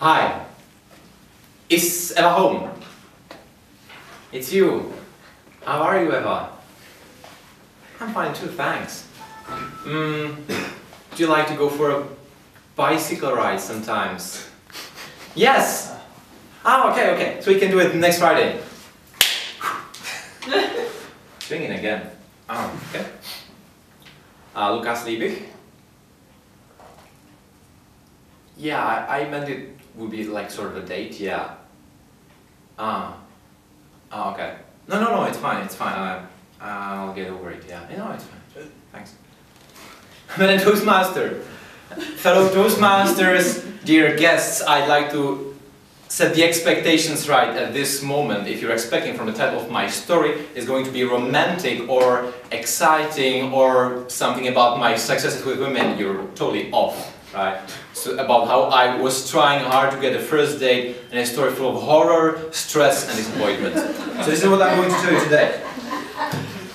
Hi. Is Eva home? It's you. How are you, Eva? I'm fine too, thanks. Mm, do you like to go for a bicycle ride sometimes? Yes! Ah, okay, okay. So we can do it next Friday. Swinging again. Ah, okay. Uh, Lukas Liebig? Yeah, I, I meant it would be like sort of a date, yeah. Ah. Okay. No, no, no, it's fine, it's fine. I, I'll get over it, yeah. No, it's fine. Thanks. A Toastmaster. Fellow Toastmasters, dear guests, I'd like to set the expectations right at this moment. If you're expecting from the title of my story is going to be romantic or exciting or something about my successes with women, you're totally off right? So about how I was trying hard to get a first date and a story full of horror, stress and disappointment. So this is what I'm going to tell you today.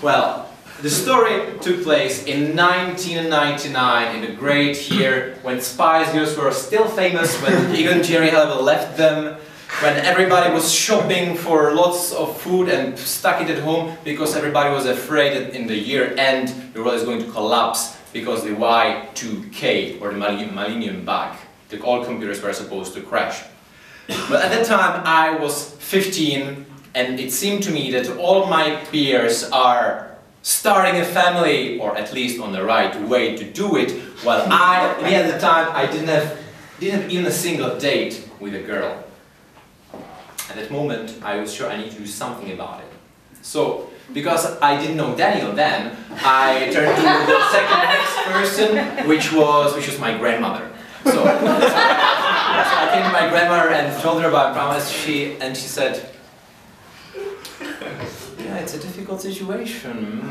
Well, the story took place in 1999 in the great year when Spice Girls were still famous, when Egon Geri Halliwell left them, when everybody was shopping for lots of food and stuck it at home because everybody was afraid that in the year end the world is going to collapse because the Y2K, or the Millennium Bug, the all computers were supposed to crash. But at that time I was 15 and it seemed to me that all my peers are starting a family, or at least on the right way to do it, while I, at the time, I didn't have, didn't have even a single date with a girl. At that moment, I was sure I need to do something about it. So, because I didn't know Daniel then, I turned to the second next person, which was which was my grandmother. So, so I came to my grandmother and told her about promise. She and she said, "Yeah, it's a difficult situation.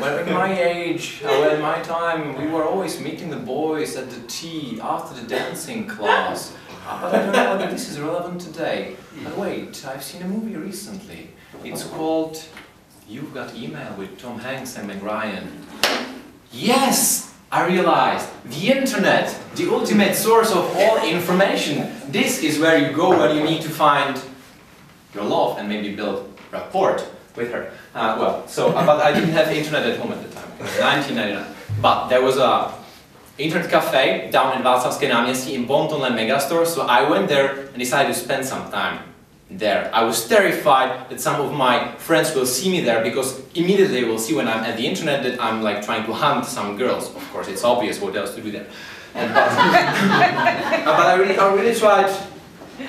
Well, in my age, uh, well, in my time, we were always meeting the boys at the tea after the dancing class." Uh, but I don't know whether this is relevant today. But wait, I've seen a movie recently. It's called You've Got Email with Tom Hanks and Meg Ryan. Yes! I realized the internet, the ultimate source of all information. This is where you go when you need to find your love and maybe build rapport with her. Uh, well, so, uh, but I didn't have internet at home at the time. 1999. But there was a internet cafe down in Václavské náměstí in Bontonland Megastore, so I went there and decided to spend some time there. I was terrified that some of my friends will see me there because immediately they will see when I'm at the internet that I'm like trying to hunt some girls. Of course, it's obvious what else to do there. And, but, but I really, I really tried,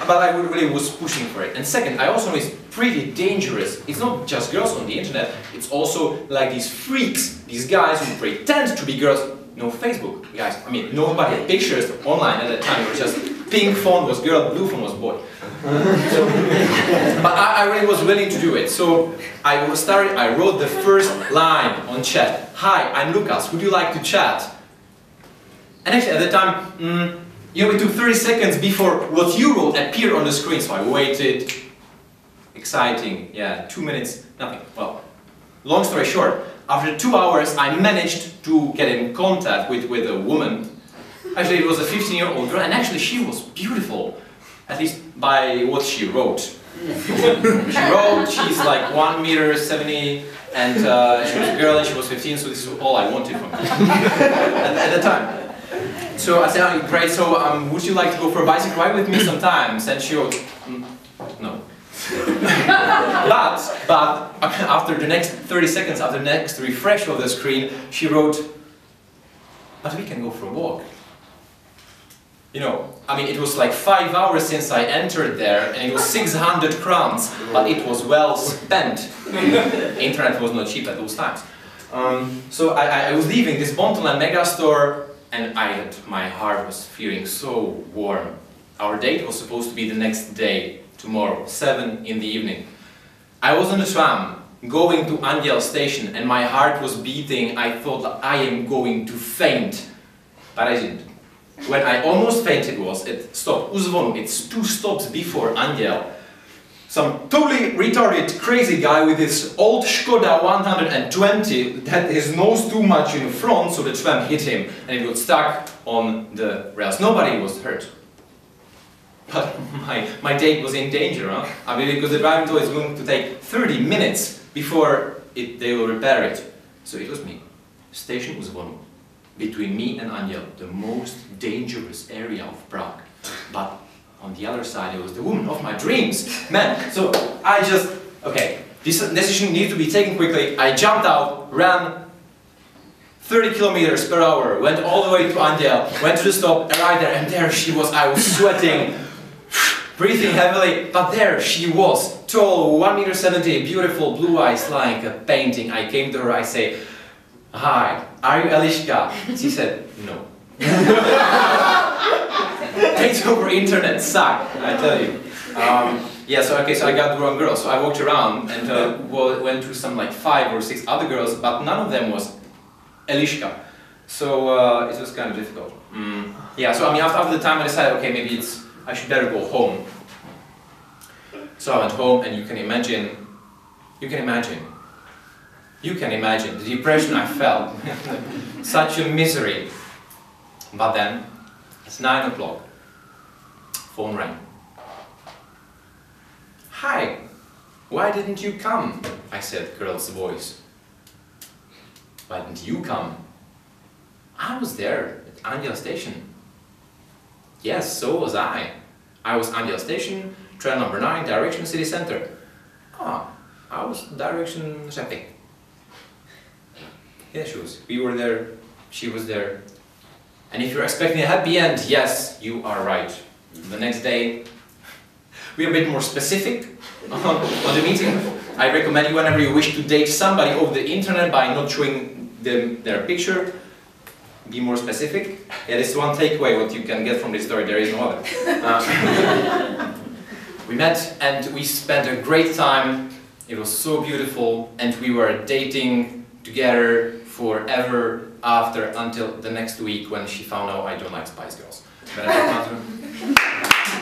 but I really was pushing for it. And second, I also know it's pretty dangerous. It's not just girls on the internet, it's also like these freaks, these guys who pretend to be girls. No Facebook, guys. I mean, nobody had pictures online at that time. It was just pink phone was girl, blue phone was boy. but I, I, really was willing to do it. So I started, I wrote the first line on chat. Hi, I'm Lucas, would you like to chat? And actually at the time, mm, you know, it took 30 seconds before what you wrote appeared on the screen. So I waited, exciting, yeah, two minutes, nothing. Well, long story short, after two hours I managed to get in contact with, with a woman. Actually it was a 15 year old girl and actually she was beautiful at least by what she wrote. she wrote, she's like 1 meter 70 and uh, she was a girl and she was 15 so this is all I wanted from her at, at the time. So I said, oh, great, so um, would you like to go for a bicycle ride with me sometimes? And she wrote, mm, no. but, but after the next 30 seconds, after the next refresh of the screen, she wrote, but we can go for a walk you know, I mean, it was like five hours since I entered there, and it was 600 crowns, but it was well spent. Internet was not cheap at those times. Um, so I, I, was leaving this Bontonland megastore, and I had, my heart was feeling so warm. Our date was supposed to be the next day, tomorrow, 7 in the evening. I was on the tram, going to Anděl station, and my heart was beating. I thought I am going to faint, but I didn't. When I almost fainted was, it stopped. U it's two stops before Anděl. Some totally retarded, crazy guy with his old Skoda 120 had his nose too much in front, so the tram hit him and it got stuck on the rails. Nobody was hurt. But my, my date was in danger, huh? I mean, because the driving tour is going to take 30 minutes before it, they will repair it. So it was me. Station Uzvonu. Between me and Anděl, the most dangerous area of Prague. But on the other side, it was the woman of my dreams. Man, so I just, okay, this decision needs to be taken quickly. I jumped out, ran 30 kilometers per hour, went all the way to Anděl, went to the stop, arrived there, and there she was. I was sweating, breathing heavily, but there she was, tall, 1 meter 70, beautiful, blue eyes like a painting. I came to her, I say, Hi, are you Eliška? She said, No. Dates over internet suck, I tell you. Um, yeah, so okay, so I got the wrong girl. So I walked around and uh, went to some like five or six other girls, but none of them was Eliška. So uh, it was kind of difficult. Mm. Yeah, so I mean, after, after the time I decided, okay, maybe it's I should better go home. So I went home, and you can imagine, you can imagine, you can imagine the depression I felt, such a misery. But then, it's nine o'clock. Phone rang. Hi, why didn't you come? I said, girl's voice. Why didn't you come? I was there at Anděl station. Yes, so was I. I was Anděl station, train number 9, direction city center. Ah, I was direction Řepy. Yeah, she was. We were there, she was there. And if you're expecting a happy end, yes, you are right. The next day, we're a bit more specific on, the meeting. I recommend you whenever you wish to date somebody over the internet by not showing them their picture, be more specific. Yeah, this is one takeaway what you can get from this story, there is no other. Uh, we met and we spent a great time, it was so beautiful, and we were dating together forever after until the next week when she found out I don't like Spice Girls.